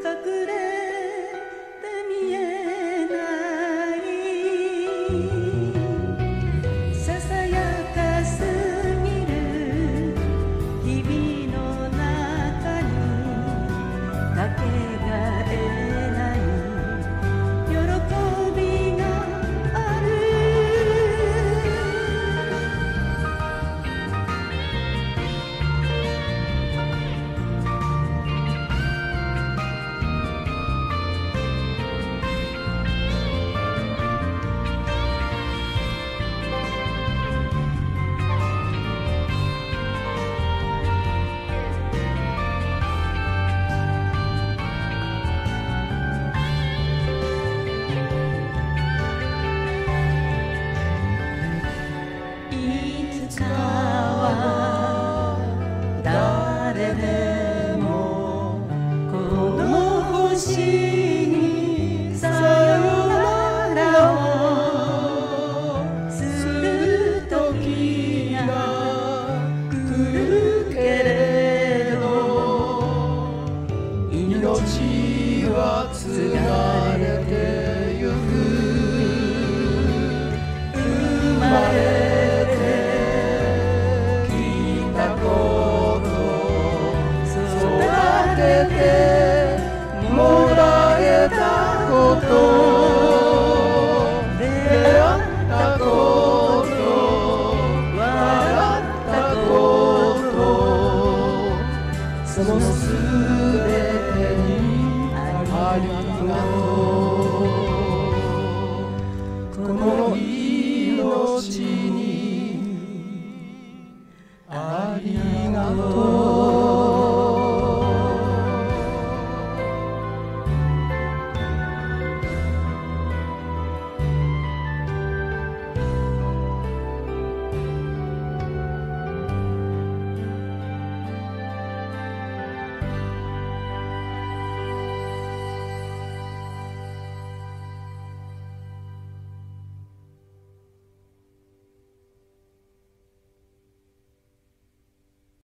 隠れて見えない。誰でもこの星にさよならをする時が来るけれど命は継がれてゆく。生まれそのすべてにありがとう。この